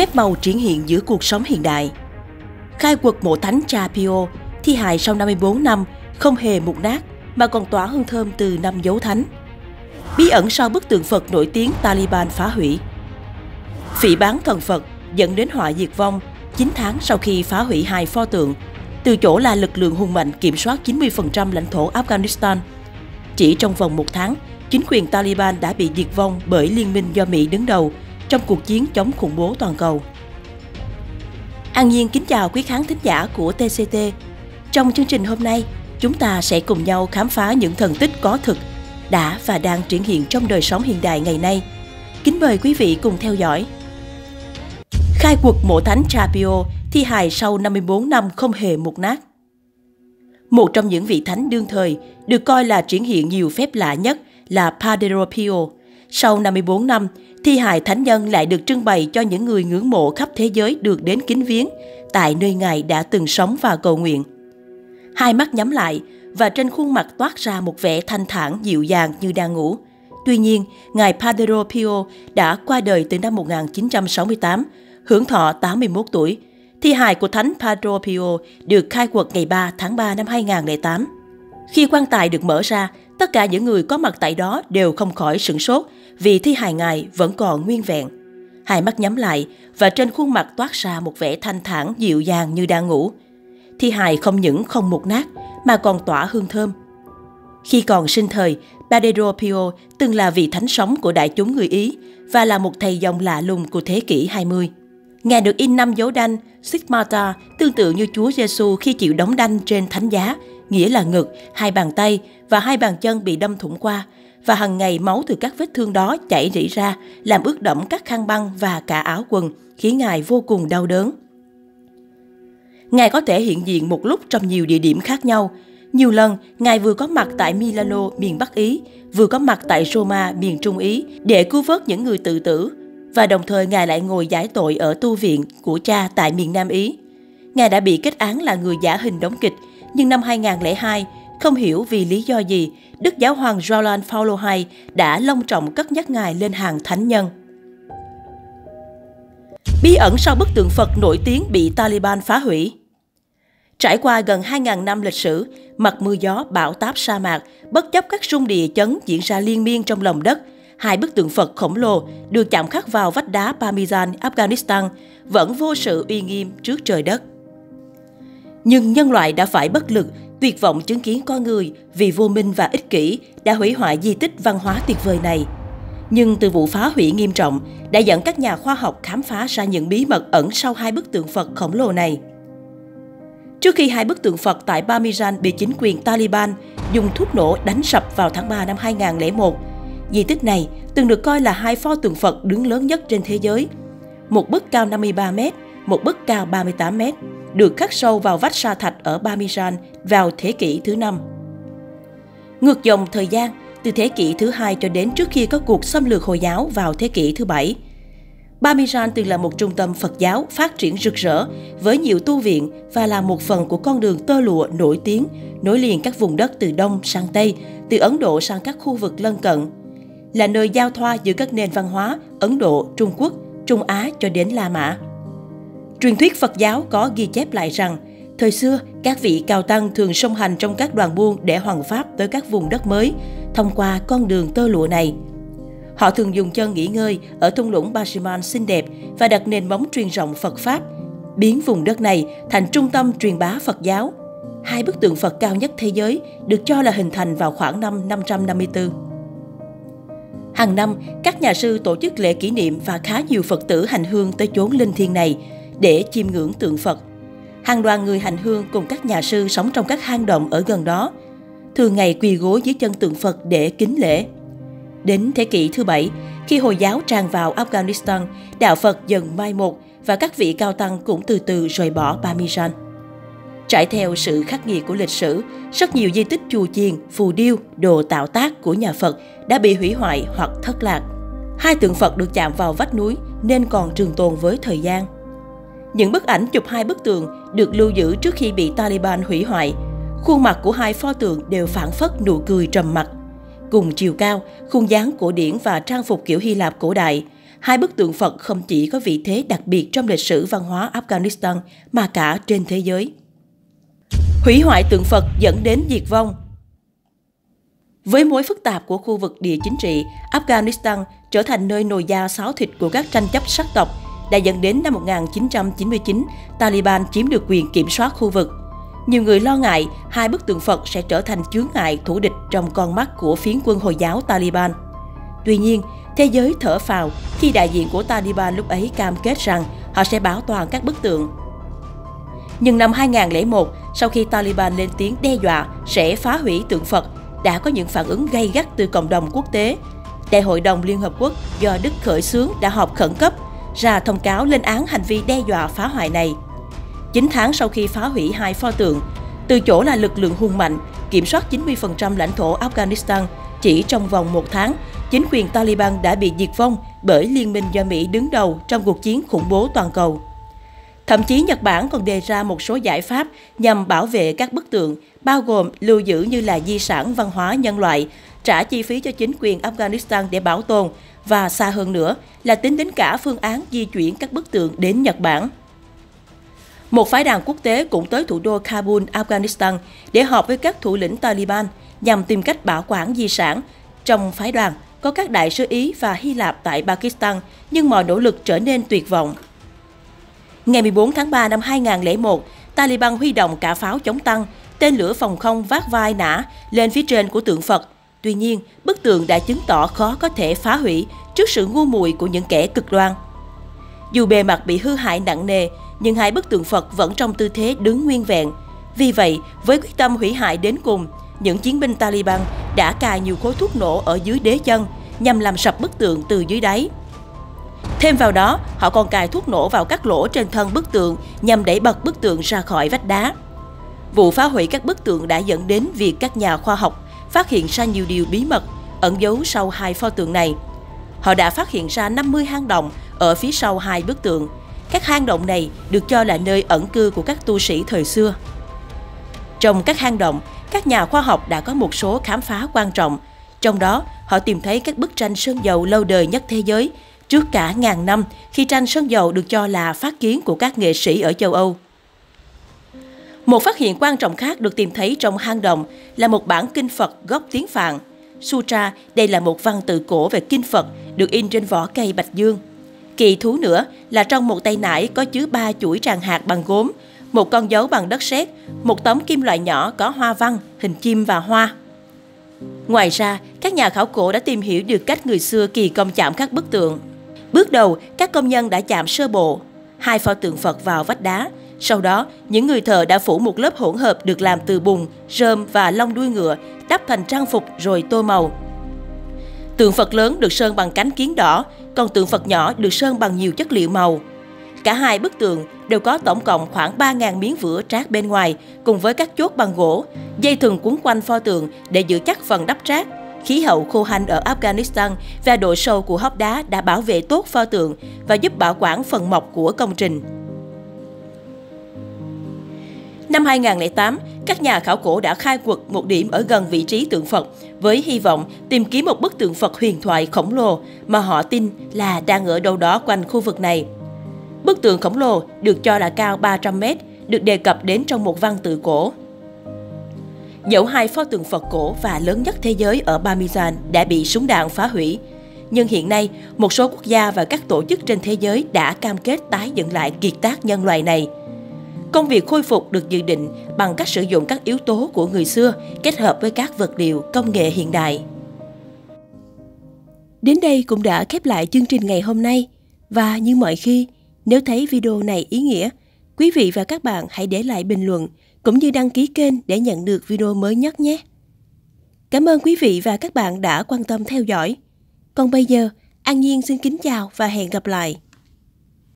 phép màu triển hiện giữa cuộc sống hiện đại. Khai quật mộ thánh Cha Pio, thi hài sau 54 năm, không hề mục nát mà còn tỏa hương thơm từ năm dấu thánh. Bí ẩn sau bức tượng Phật nổi tiếng Taliban phá hủy. Phỉ bán thần Phật dẫn đến họa diệt vong 9 tháng sau khi phá hủy hai pho tượng, từ chỗ là lực lượng hùng mạnh kiểm soát 90% lãnh thổ Afghanistan. Chỉ trong vòng một tháng, chính quyền Taliban đã bị diệt vong bởi liên minh do Mỹ đứng đầu trong cuộc chiến chống khủng bố toàn cầu. An Nhiên kính chào quý khán thính giả của TCT. Trong chương trình hôm nay, chúng ta sẽ cùng nhau khám phá những thần tích có thực đã và đang triển hiện trong đời sống hiện đại ngày nay. Kính mời quý vị cùng theo dõi. Khai quật mộ thánh Trapio, thi hài sau 54 năm không hề mục nát. Một trong những vị thánh đương thời được coi là triển hiện nhiều phép lạ nhất là Padre Pio. Sau 54 năm, thi hài thánh nhân lại được trưng bày cho những người ngưỡng mộ khắp thế giới được đến kính viếng tại nơi ngài đã từng sống và cầu nguyện. Hai mắt nhắm lại và trên khuôn mặt toát ra một vẻ thanh thản dịu dàng như đang ngủ. Tuy nhiên, ngài Padre Pio đã qua đời từ năm 1968, hưởng thọ 81 tuổi. Thi hài của Thánh Padre Pio được khai quật ngày 3 tháng 3 năm 2008. Khi quan tài được mở ra, tất cả những người có mặt tại đó đều không khỏi sửng sốt vì thi hài ngài vẫn còn nguyên vẹn. Hai mắt nhắm lại và trên khuôn mặt toát ra một vẻ thanh thản dịu dàng như đang ngủ. Thi hài không những không mục nát mà còn tỏa hương thơm. Khi còn sinh thời, Padre Pio từng là vị thánh sống của đại chúng người Ý và là một thầy dòng lạ lùng của thế kỷ 20. Ngài được in năm dấu đanh Sigmata tương tự như Chúa Giêsu khi chịu đóng đanh trên thánh giá, nghĩa là ngực, hai bàn tay và hai bàn chân bị đâm thủng qua, và hàng ngày máu từ các vết thương đó chảy rỉ ra, làm ướt đẫm các khăn băng và cả áo quần, khiến Ngài vô cùng đau đớn. Ngài có thể hiện diện một lúc trong nhiều địa điểm khác nhau. Nhiều lần, Ngài vừa có mặt tại Milano, miền Bắc Ý, vừa có mặt tại Roma, miền Trung Ý, để cứu vớt những người tự tử, và đồng thời Ngài lại ngồi giải tội ở tu viện của cha tại miền Nam Ý. Ngài đã bị kết án là người giả hình đóng kịch, nhưng năm 2002, không hiểu vì lý do gì, Đức Giáo hoàng Roland Paulo II đã long trọng cất nhắc Ngài lên hàng thánh nhân. Bí ẩn sau bức tượng Phật nổi tiếng bị Taliban phá hủy Trải qua gần 2.000 năm lịch sử, mặt mưa gió, bão táp sa mạc, bất chấp các rung địa chấn diễn ra liên miên trong lòng đất, hai bức tượng Phật khổng lồ được chạm khắc vào vách đá Parmesan, Afghanistan, vẫn vô sự uy nghiêm trước trời đất. Nhưng nhân loại đã phải bất lực, tuyệt vọng chứng kiến con người vì vô minh và ích kỷ đã hủy hoại di tích văn hóa tuyệt vời này. Nhưng từ vụ phá hủy nghiêm trọng đã dẫn các nhà khoa học khám phá ra những bí mật ẩn sau hai bức tượng Phật khổng lồ này. Trước khi hai bức tượng Phật tại Parmesan bị chính quyền Taliban dùng thuốc nổ đánh sập vào tháng 3 năm 2001, di tích này từng được coi là hai pho tượng Phật đứng lớn nhất trên thế giới. Một bức cao 53 m, một bức cao 38 m, được khắc sâu vào vách sa thạch ở Parmesan vào thế kỷ thứ năm. Ngược dòng thời gian, từ thế kỷ thứ hai cho đến trước khi có cuộc xâm lược Hồi giáo vào thế kỷ thứ bảy, Parmesan từng là một trung tâm Phật giáo phát triển rực rỡ với nhiều tu viện và là một phần của con đường tơ lụa nổi tiếng nối liền các vùng đất từ Đông sang Tây, từ Ấn Độ sang các khu vực lân cận. Là nơi giao thoa giữa các nền văn hóa Ấn Độ, Trung Quốc, Trung Á cho đến La Mã. Truyền thuyết Phật giáo có ghi chép lại rằng, thời xưa các vị cao tăng thường song hành trong các đoàn buôn để hoàn pháp tới các vùng đất mới thông qua con đường tơ lụa này – Họ thường dùng chân nghỉ ngơi ở thung lũng Bashiman xinh đẹp và đặt nền móng truyền rộng Phật Pháp, biến vùng đất này thành trung tâm truyền bá Phật giáo. Hai bức tượng Phật cao nhất thế giới được cho là hình thành vào khoảng năm 554. Hàng năm, các nhà sư tổ chức lễ kỷ niệm và khá nhiều Phật tử hành hương tới chốn linh thiêng này để chiêm ngưỡng tượng Phật. Hàng đoàn người hành hương cùng các nhà sư sống trong các hang động ở gần đó, thường ngày quỳ gối dưới chân tượng Phật để kính lễ. Đến thế kỷ thứ bảy, khi Hồi giáo tràn vào Afghanistan, đạo Phật dần mai một và các vị cao tăng cũng từ từ rời bỏ Parmesan. Trải theo sự khắc nghiệt của lịch sử, rất nhiều di tích chùa chiền, phù điêu, đồ tạo tác của nhà Phật đã bị hủy hoại hoặc thất lạc. Hai tượng Phật được chạm vào vách núi nên còn trường tồn với thời gian. Những bức ảnh chụp hai bức tượng được lưu giữ trước khi bị Taliban hủy hoại. Khuôn mặt của hai pho tượng đều phản phất nụ cười trầm mặc cùng chiều cao, khung dáng cổ điển và trang phục kiểu Hy Lạp cổ đại. hai bức tượng Phật không chỉ có vị thế đặc biệt trong lịch sử văn hóa Afghanistan mà cả trên thế giới. Hủy hoại tượng Phật dẫn đến diệt vong với mối phức tạp của khu vực địa chính trị, Afghanistan trở thành nơi nồi da sáo thịt của các tranh chấp sắc tộc, đã dẫn đến năm 1999, Taliban chiếm được quyền kiểm soát khu vực. Nhiều người lo ngại hai bức tượng Phật sẽ trở thành chướng ngại thủ địch trong con mắt của phiến quân Hồi giáo Taliban. Tuy nhiên, thế giới thở phào khi đại diện của Taliban lúc ấy cam kết rằng họ sẽ bảo toàn các bức tượng. Nhưng năm 2001, sau khi Taliban lên tiếng đe dọa sẽ phá hủy tượng Phật, đã có những phản ứng gay gắt từ cộng đồng quốc tế. Đại hội đồng Liên Hợp Quốc do Đức khởi xướng đã họp khẩn cấp, ra thông cáo lên án hành vi đe dọa phá hoại này. 9 tháng sau khi phá hủy hai pho tượng, từ chỗ là lực lượng hùng mạnh, kiểm soát 90% lãnh thổ Afghanistan, chỉ trong vòng một tháng, chính quyền Taliban đã bị diệt vong bởi liên minh do Mỹ đứng đầu trong cuộc chiến khủng bố toàn cầu. Thậm chí Nhật Bản còn đề ra một số giải pháp nhằm bảo vệ các bức tượng, bao gồm lưu giữ như là di sản văn hóa nhân loại, trả chi phí cho chính quyền Afghanistan để bảo tồn và xa hơn nữa là tính đến cả phương án di chuyển các bức tượng đến Nhật Bản. Một phái đoàn quốc tế cũng tới thủ đô Kabul, Afghanistan để họp với các thủ lĩnh Taliban nhằm tìm cách bảo quản di sản. Trong phái đoàn có các đại sứ Ý và Hy Lạp tại Pakistan, nhưng mọi nỗ lực trở nên tuyệt vọng. Ngày 14 tháng 3 năm 2001, Taliban huy động cả pháo chống tăng, tên lửa phòng không vác vai nã lên phía trên của tượng Phật. Tuy nhiên, bức tường đã chứng tỏ khó có thể phá hủy trước sự ngu muội của những kẻ cực đoan. Dù bề mặt bị hư hại nặng nề, nhưng hai bức tượng Phật vẫn trong tư thế đứng nguyên vẹn. Vì vậy, với quyết tâm hủy hại đến cùng, những chiến binh Taliban đã cài nhiều khối thuốc nổ ở dưới đế chân nhằm làm sập bức tượng từ dưới đáy. Thêm vào đó, họ còn cài thuốc nổ vào các lỗ trên thân bức tượng nhằm đẩy bật bức tượng ra khỏi vách đá. Vụ phá hủy các bức tượng đã dẫn đến việc các nhà khoa học phát hiện ra nhiều điều bí mật ẩn giấu sau hai pho tượng này. Họ đã phát hiện ra 50 hang động ở phía sau hai bức tượng. Các hang động này được cho là nơi ẩn cư của các tu sĩ thời xưa. Trong các hang động, các nhà khoa học đã có một số khám phá quan trọng. Trong đó, họ tìm thấy các bức tranh sơn dầu lâu đời nhất thế giới trước cả ngàn năm khi tranh sơn dầu được cho là phát kiến của các nghệ sĩ ở châu Âu. Một phát hiện quan trọng khác được tìm thấy trong hang động là một bản kinh Phật gốc tiếng Phạn. Sutra, đây là một văn tự cổ về kinh Phật được in trên vỏ cây bạch dương. Kỳ thú nữa là trong một tay nải có chứa ba chuỗi tràng hạt bằng gốm, một con dấu bằng đất sét, một tấm kim loại nhỏ có hoa văn, hình chim và hoa. Ngoài ra, các nhà khảo cổ đã tìm hiểu được cách người xưa kỳ công chạm các bức tượng Bước đầu, các công nhân đã chạm sơ bộ hai pho tượng Phật vào vách đá. Sau đó, những người thợ đã phủ một lớp hỗn hợp được làm từ bùn, rơm và lông đuôi ngựa, đắp thành trang phục rồi tô màu. Tượng Phật lớn được sơn bằng cánh kiến đỏ, còn tượng Phật nhỏ được sơn bằng nhiều chất liệu màu. Cả hai bức tượng đều có tổng cộng khoảng 3.000 miếng vữa trát bên ngoài, cùng với các chốt bằng gỗ, dây thừng quấn quanh pho tượng để giữ chắc phần đắp trát Khí hậu khô hanh ở Afghanistan và độ sâu của hốc đá đã bảo vệ tốt pho tượng và giúp bảo quản phần mộc của công trình. Năm 2008, các nhà khảo cổ đã khai quật một điểm ở gần vị trí tượng Phật với hy vọng tìm kiếm một bức tượng Phật huyền thoại khổng lồ mà họ tin là đang ở đâu đó quanh khu vực này. Bức tượng khổng lồ được cho là cao 300 mét, được đề cập đến trong một văn tự cổ. Dẫu hai pho tượng Phật cổ và lớn nhất thế giới ở Parmesan đã bị súng đạn phá hủy, nhưng hiện nay một số quốc gia và các tổ chức trên thế giới đã cam kết tái dựng lại kiệt tác nhân loại này. Công việc khôi phục được dự định bằng cách sử dụng các yếu tố của người xưa kết hợp với các vật liệu công nghệ hiện đại. Đến đây cũng đã khép lại chương trình ngày hôm nay. Và như mọi khi, nếu thấy video này ý nghĩa, quý vị và các bạn hãy để lại bình luận cũng như đăng ký kênh để nhận được video mới nhất nhé. Cảm ơn quý vị và các bạn đã quan tâm theo dõi. Còn bây giờ, An Nhiên xin kính chào và hẹn gặp lại.